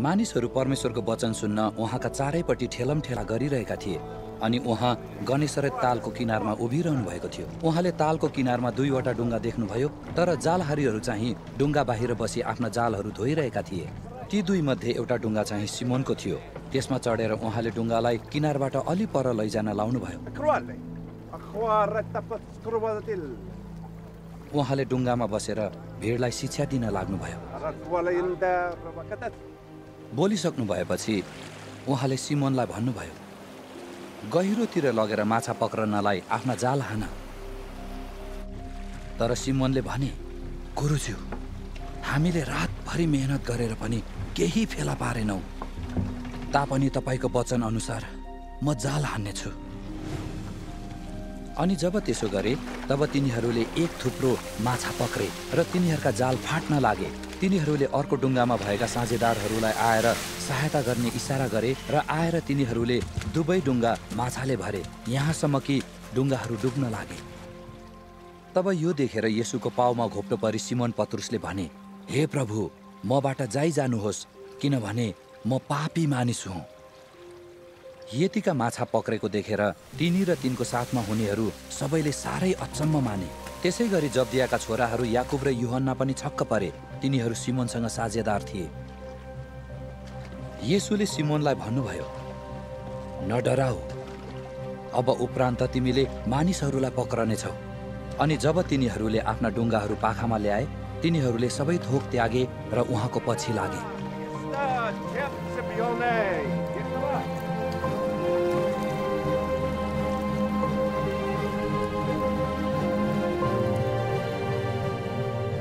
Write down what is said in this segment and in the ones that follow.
मानिसहरू परमेश्वरको वचन सुन्न उहाँका चारैपट्टि ठेलमठेला गरिरहेका थिए अनि उहाँ गणेशरत तालको किनारमा उभिरहनु भएको थियो उहाँले तालको किनारमा दुईवटा डुङ्गा देख्नुभयो तर जालहारीहरू चाहिँ डुङ्गा बाहिर बसी आफ्ना जालहरू धोइरहेका थिए ती दुई मध्ये एउटा डुङ्गा चाहिँ सिमोनको थियो त्यसमा चढेर उहाँले डुङ्गालाई किनारबाट अलि पर लैजान लाउनुभयो. उहाँले डुङ्गामा बसेर भिडलाई शिक्षा दिन लाग्नुभयो. बोलिसक्नु भएपछि उहाँले सिमोनलाई भन्नुभयो गहिरोतिर लगेर माछा पक्रनलाई आफ्ना जाल हान। तर सिमोनले भने गुरुज्यू हामीले रातभरि मेहनत गरेर पनि केही फेला पारेनौँ। तापनि तपाईँको वचन अनुसार म जाल हान्नेछु। अनि जब त्यसो गरे तब तिनीहरूले एक थुप्रो माछा पक्रे र तिनीहरूका जाल फाट्न लागे। तिनीहरूले अर्को डुङ्गामा भएका साझेदारहरूलाई आएर सहायता गर्ने इसारा गरे र आएर तिनीहरूले दुवै डुङ्गा माछाले भरे। यहाँसम्म कि डुङ्गाहरू डुब्न लागे। तब यो देखेर येसुको पाउमा घोप्टो परि सिमोन पत्रुसले भने हे प्रभु मबाट जाइ जानुहोस् किनभने म पापी मानिस हुँ। यतिका माछा पक्रेको देखेर तिनी र तिनको साथमा हुनेहरू सबैले साह्रै अचम्म माने। त्यसै गरी जब्दियाका छोराहरू याकुब र युहन्ना पनि छक्क परे। तिनीहरू सिमोनसँग साझेदार थिए। येसुले सिमोनलाई भन्नुभयो न डराऊ अब उपरान्त तिमीले मानिसहरूलाई पक्रनेछौ। अनि जब तिनीहरूले आफ्ना डुङ्गाहरू पाखामा ल्याए तिनीहरूले सबै थोक त्यागे र उहाँको पछि लागे।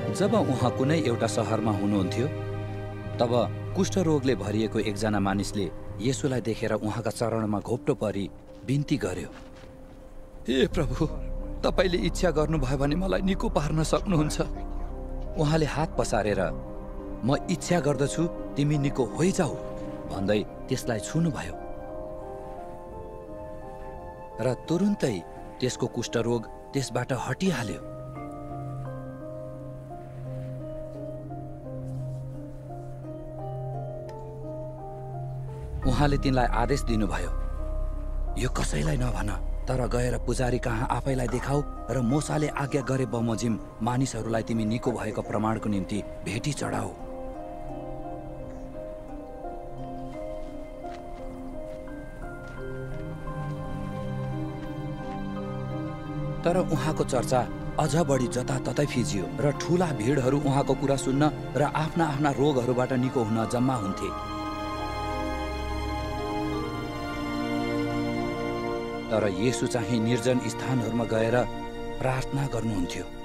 जब उहाँ कुनै एउटा सहरमा हुनुहुन्थ्यो तब कुष्ठरोगले भरिएको एकजना मानिसले येसुलाई देखेर उहाँका चरणमा घोप्टो परी बिन्ती गर्यो। हे प्रभु तपाईँले इच्छा गर्नुभयो भने मलाई निको पार्न सक्नुहुन्छ। उहाँले हात पसारेर म इच्छा गर्दछु तिमी निको होइजाऊ भन्दै त्यसलाई छुनुभयो। र तुरुन्तै त्यसको कुष्ठरोग त्यसबाट हटिहाल्यो। उहाँले तिनलाई आदेश दिनुभयो। यो कसैलाई नभन तर गएर पुजारी कहाँ आफैलाई देखाऊ र मोसाले आज्ञा गरे बमोजिम मानिसहरूलाई तिमी निको भएको प्रमाणको निम्ति भेटी चढाऊ। तर उहाँको चर्चा अझ बढी जताततै फिजियो र ठुला भिडहरू उहाँको कुरा सुन्न र आफ्ना आफ्ना रोगहरूबाट निको हुन जम्मा हुन्थे। तर येसु चाहिँ निर्जन स्थानहरूमा गएर प्रार्थना गर्नुहुन्थ्यो।